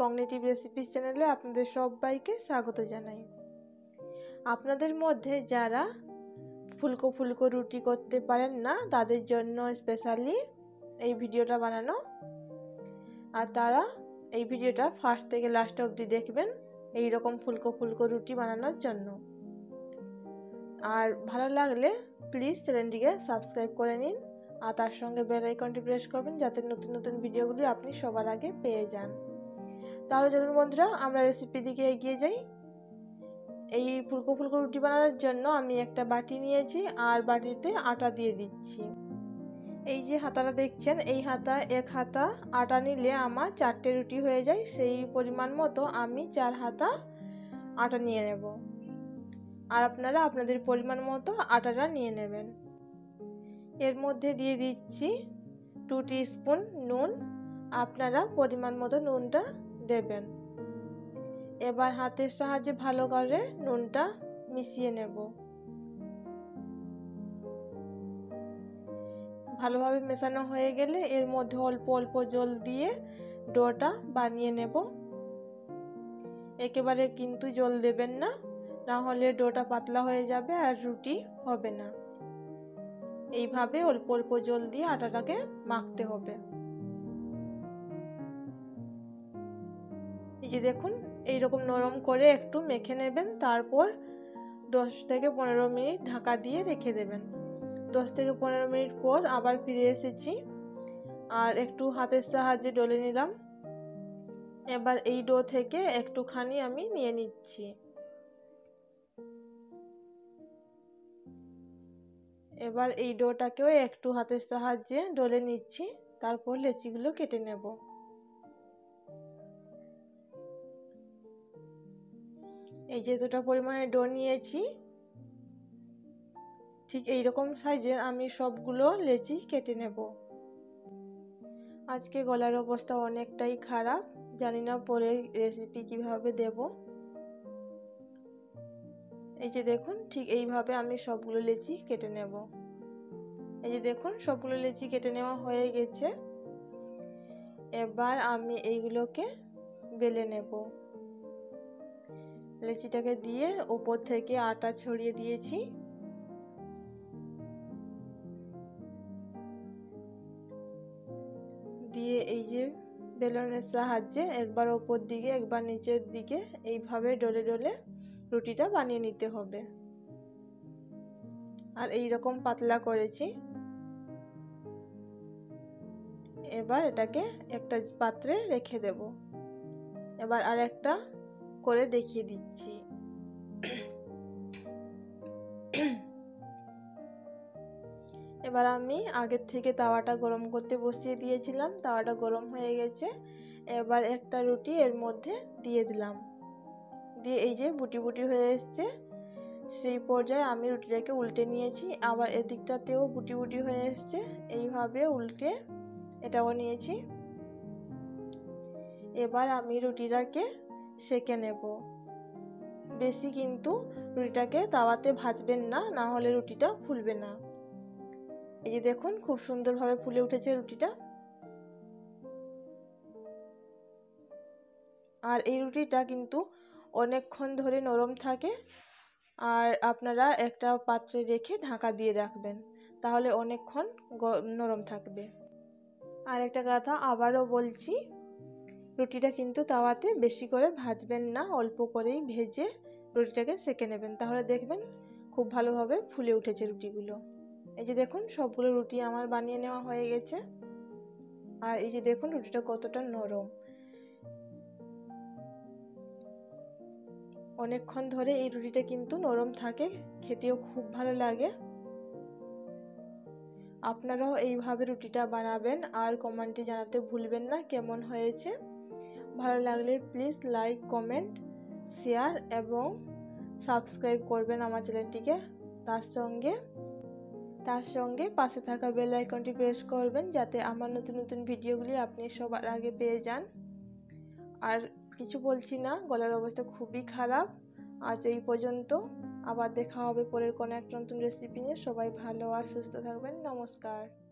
Cognitive recipes চ্যানেলে আপনাদের সবাইকে স্বাগত জানাই। আপনাদের মধ্যে যারা ফুলকো ফুলকো রুটি করতে পারেন না, তাদের জন্য স্পেশালি এই ভিডিওটা বানানো। আর তারা এই ভিডিওটা ফার্স্ট থেকে লাস্ট অবধি দেখবেন এই রকম ফুলকো ফুলকো রুটি বানানোর জন্য। আর ভালো লাগলে প্লিজ চ্যানেলটিকে সাবস্ক্রাইব করে নিন। আর তার সঙ্গে বেল আইকনটি প্রেস করবেন যাতে নতুন নতুন ভিডিওগুলি আপনি সবার আগে পেয়ে যান। তাহলে চলুন বন্ধুরা, আমরা রেসিপি দিকে এগিয়ে যাই। এই ফুলকো ফুলকো রুটি বানানোর জন্য আমি একটা বাটি নিয়েছি আর বাটিতে আটা দিয়ে দিচ্ছি। এই যে হাতাটা দেখছেন, এই হাতা, এক হাতা আটা নিলে আমার চারটে রুটি হয়ে যায়। সেই পরিমাণ মতো আমি চার হাতা আটা নিয়ে নেব। আর আপনারা আপনাদের পরিমাণ মতো আটাটা নিয়ে নেবেন। এর মধ্যে দিয়ে দিচ্ছি টু স্পুন নুন। আপনারা পরিমাণ মতো নুনটা দেবেন। এবার হাতের সাহায্যে ভালো করে নুনটা মিশিয়ে নেব। ভালোভাবে মেশানো হয়ে গেলে এর মধ্যে অল্প অল্প জল দিয়ে ডোটা বানিয়ে নেব। একেবারে কিন্তু জল দেবেন না না হলে ডোটা পাতলা হয়ে যাবে আর রুটি হবে না। এইভাবে অল্প অল্প জল দিয়ে আটাটাকে মাখতে হবে। এই যে দেখুন, এইরকম নরম করে একটু মেখে নেবেন, তারপর দশ থেকে পনেরো মিনিট ঢাকা দিয়ে রেখে দেবেন। দশ থেকে পনেরো মিনিট পর আবার ফিরে এসেছি। আর একটু হাতের সাহায্যে ডলে নিলাম। এবার এই ডো থেকে একটুখানি আমি নিয়ে নিচ্ছি। এবার এই ডোটাকেও একটু হাতের সাহায্যে ডলে নিচ্ছি, তারপর লেচিগুলো কেটে নেব। এই যে দুটা পরিমাণে ডো নিয়েছি, ঠিক এই রকম সাইজের আমি সবগুলো লেচি কেটে নেব। আজকে গলার অবস্থা অনেকটাই খারাপ, জানি না পরে রেসিপি কীভাবে দেব। এই যে দেখুন, ঠিক এইভাবে আমি সবগুলো লেচি কেটে নেব। এই যে দেখুন, সবগুলো লেচি কেটে নেওয়া হয়ে গেছে। এবার আমি এইগুলোকে বেলে নেব। লেচিটাকে দিয়ে উপর থেকে আটা ছড়িয়ে দিয়েছি। দিয়ে এই যে বেলনের সাহায্যে একবার ওপর দিকে, একবার নিচের দিকে এইভাবে ডলে ডলে রুটিটা বানিয়ে নিতে হবে। আর এই রকম পাতলা করেছি। এবার এটাকে একটা পাত্রে রেখে দেব। এবার আর একটা করে দেখিয়ে দিচ্ছি। এবার আমি আগের থেকে তাওয়াটা গরম করতে বসিয়ে দিয়েছিলাম। তাওয়াটা গরম হয়ে গেছে। এবার একটা রুটি এর মধ্যে দিয়ে দিলাম। দিয়ে এই যে বুটি বুটি হয়ে এসছে। সেই পর্যায়ে আমি রুটিটাকে উল্টে নিয়েছি, আবার এদিকটাতেও বুটি বুটি হয়ে এসছে। এইভাবে উল্টে এটাও নিয়েছি। এবার আমি রুটিটাকে সেকে নেব। বেশি কিন্তু রুটিটাকে তাওয়াতে ভাজবেন না না হলে রুটিটা ফুলবে না। এই যে দেখুন, খুব সুন্দরভাবে ফুলে উঠেছে রুটিটা। আর এই রুটিটা কিন্তু অনেকক্ষণ ধরে নরম থাকে। আর আপনারা একটা পাত্রে রেখে ঢাকা দিয়ে রাখবেন। তাহলে অনেকক্ষণ নরম থাকবে। আর একটা কথা আবারও বলছি, রুটিটা কিন্তু তাওয়াতে বেশি করে ভাজবেন না, অল্প করেই ভেজে রুটিটাকে সেকে নেবেন। তাহলে দেখবেন খুব ভালোভাবে ফুলে উঠেছে রুটিগুলো। এই যে দেখুন, সবগুলো রুটি আমার বানিয়ে নেওয়া হয়ে গেছে। আর এই যে দেখুন, রুটিটা কতটা নরম। অনেকক্ষণ ধরে এই রুটিটা কিন্তু নরম থাকে, খেতেও খুব ভালো লাগে। আপনারাও এইভাবে রুটিটা বানাবেন, আর কমেন্টে জানাতে ভুলবেন না কেমন হয়েছে। ভালো লাগলে প্লিজ লাইক কমেন্ট শেয়ার এবং সাবস্ক্রাইব করবেন আমার চ্যানেলটিকে। তার সঙ্গে তার সঙ্গে পাশে থাকা বেল আইকনটি প্রেস করবেন যাতে আমার নতুন নতুন ভিডিওগুলি আপনি সবার আগে পেয়ে যান। আর কিছু বলছি না, গলার অবস্থা খুবই খারাপ। আজ এই পর্যন্ত। আবার দেখা হবে পরের কোনো একটা নতুন রেসিপি নিয়ে। সবাই ভালো আর সুস্থ থাকবেন। নমস্কার।